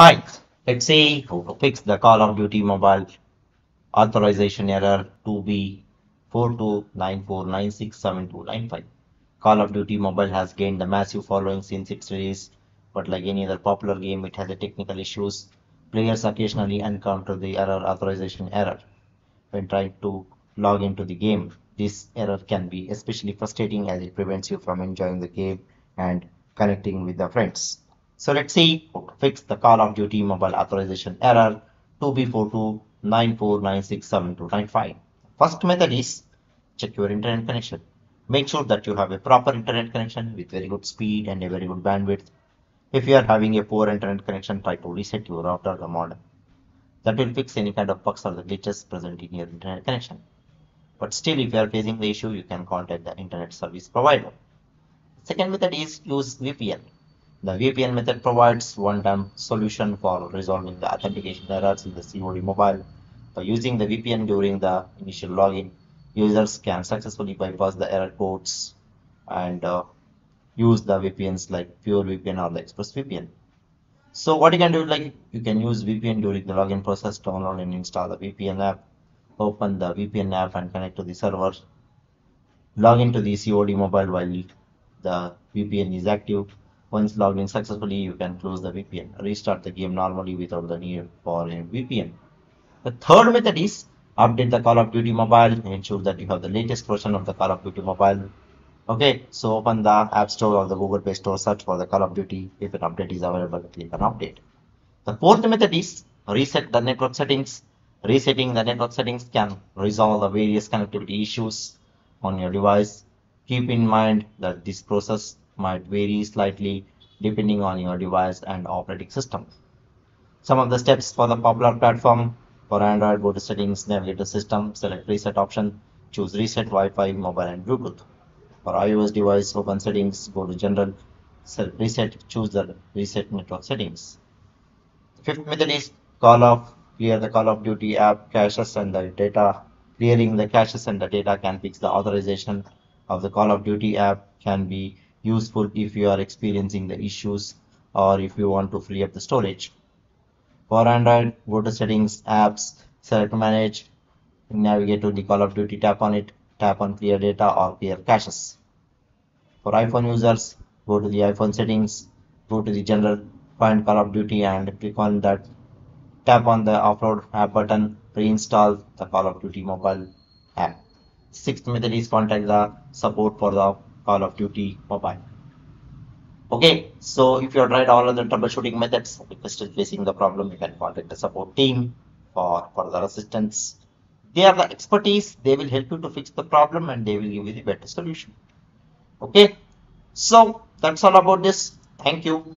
Hi, let's see how to fix the Call of Duty mobile authorization error 2B4294967295. Call of Duty mobile has gained a massive following since its release, but like any other popular game, it has a technical issues. Players occasionally encounter the error authorization error when trying to log into the game. This error can be especially frustrating as it prevents you from enjoying the game and connecting with the friends. So let's see how to fix the Call of Duty mobile authorization error 2B4294967295. First method is check your internet connection. Make sure that you have a proper internet connection with very good speed and a very good bandwidth. If you are having a poor internet connection, try to reset your router or modem. That will fix any kind of bugs or the glitches present in your internet connection. But still, if you are facing the issue, you can contact the internet service provider. Second method is use VPN. The VPN method provides one-time solution for resolving the authentication errors in the COD mobile. By using the VPN during the initial login, users can successfully bypass the error codes and uh, use the VPNs like Pure VPN or the Express VPN. So what you can do like you can use VPN during the login process, download and install the VPN app, open the VPN app and connect to the server, log into the COD mobile while the VPN is active once logged in successfully, you can close the VPN, restart the game normally without the need for a VPN. The third method is update the Call of Duty mobile, ensure that you have the latest version of the Call of Duty mobile. Okay, so open the App Store or the Google Play Store, search for the Call of Duty. If an update is available, click on update. The fourth method is reset the network settings. Resetting the network settings can resolve the various connectivity issues on your device. Keep in mind that this process might vary slightly depending on your device and operating system. Some of the steps for the popular platform for Android, go to settings, navigate the system, select reset option, choose reset Wi-Fi, mobile and Bluetooth. For iOS device, open settings, go to general, select reset, choose the reset network settings. The fifth method is call off, clear the Call of Duty app caches and the data. Clearing the caches and the data can fix the authorization of the Call of Duty app can be useful if you are experiencing the issues or if you want to free up the storage. For Android, go to settings, apps, select manage, navigate to the Call of Duty, tap on it, tap on clear data or clear caches. For iPhone users, go to the iPhone settings, go to the general, find Call of Duty and click on that, tap on the offload app button, reinstall the Call of Duty mobile app. Sixth method is contact the support for the Call of Duty mobile. Okay, so if you have tried all of the troubleshooting methods, if you're still facing the problem, you can contact the support team for further assistance. They are the expertise, they will help you to fix the problem and they will give you the better solution. Okay, so that's all about this. Thank you.